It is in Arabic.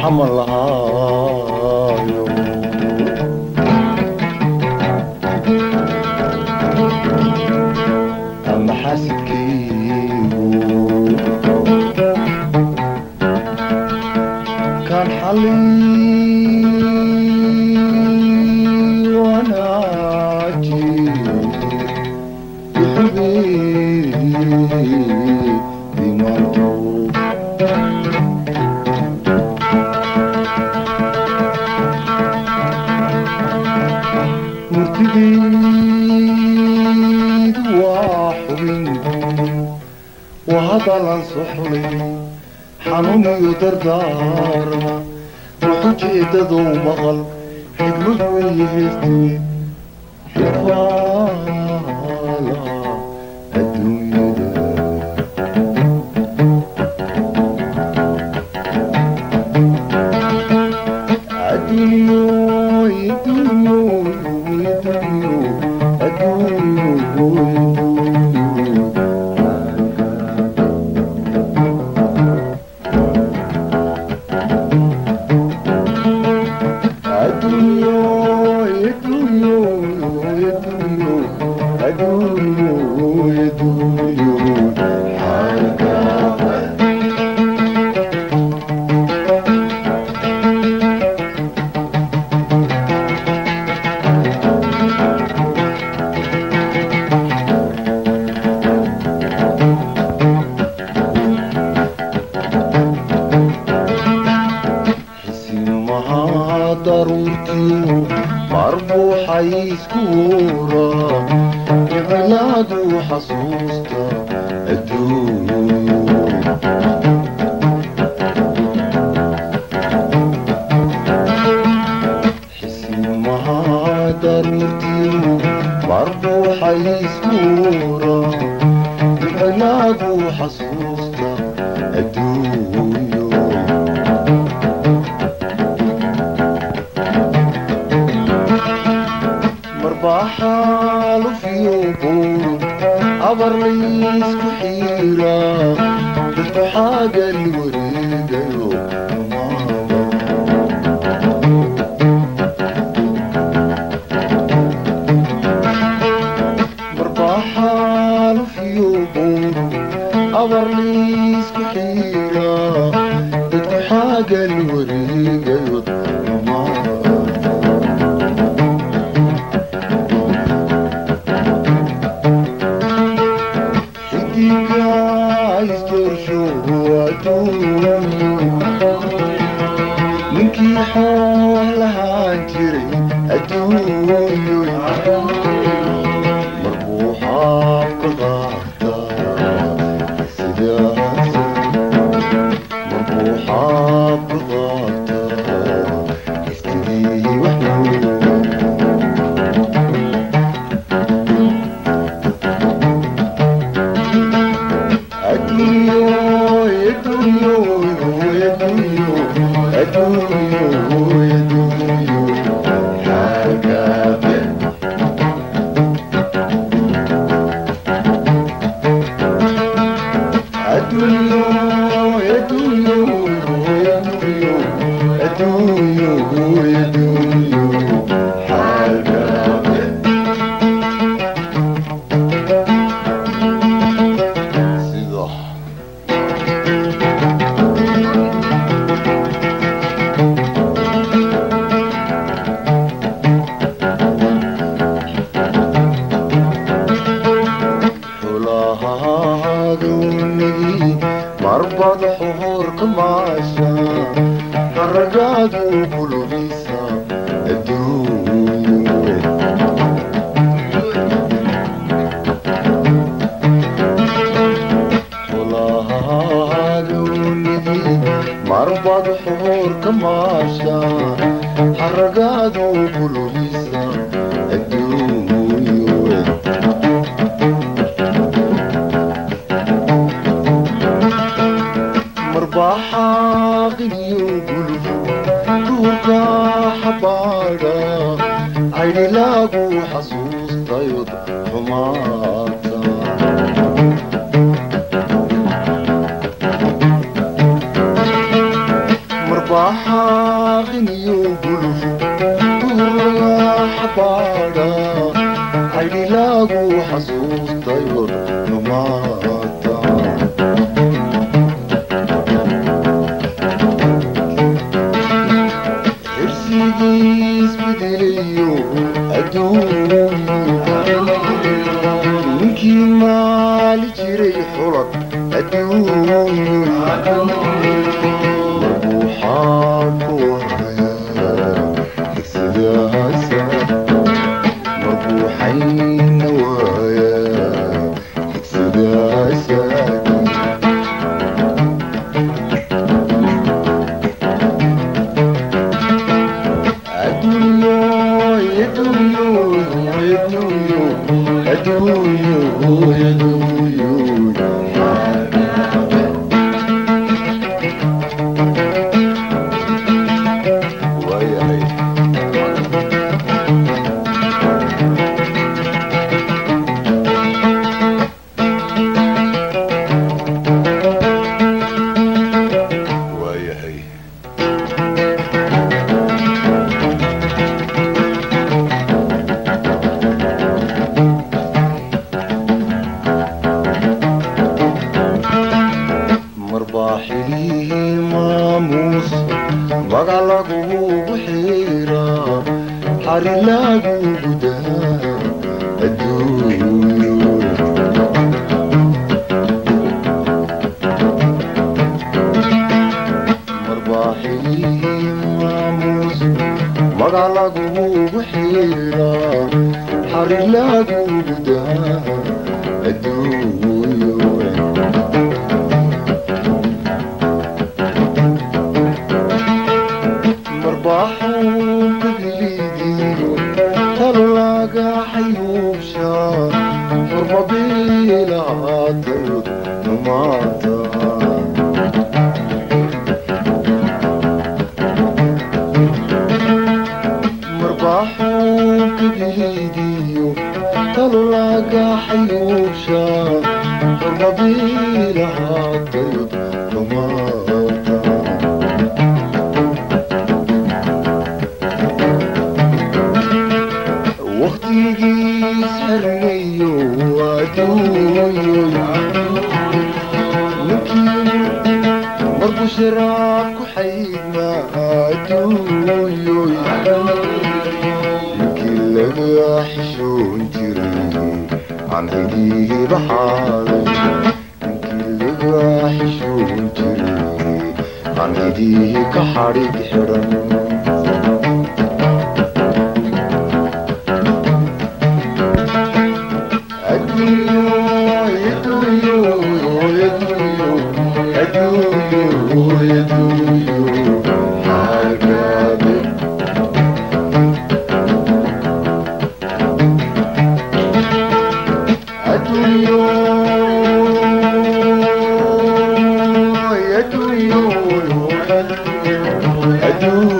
حمراء أم حاسد كيبو. كان حليم كبير وحبيب وهضل صحري حنون يدردار وحجي تدو مغل حلو الوي هفتي escuro. आग Abdullah. الدور قماشة الرجاء وكله بيسا الدروب معروف بعض الحضور كماشة حرقات وكله بيسا حبارة عيني لابو حصوص طيوط حمارة مرباحة غني وقلوف حبارة عيني لاقو حصوص طيوط حمارة qaamuus magac lagugu lagu gudaa adduunyo marbaaxilihii qaamuus magac ايديو طلعك حيوشة الربيع لها الطيب وقت يجي يسألني وعدوي لكن برضو شراك وحيد ما يحشون ترمون عن أيديه بحارة كل واحشون ترمون عن أيديه كحرق حرم أدوي أدوي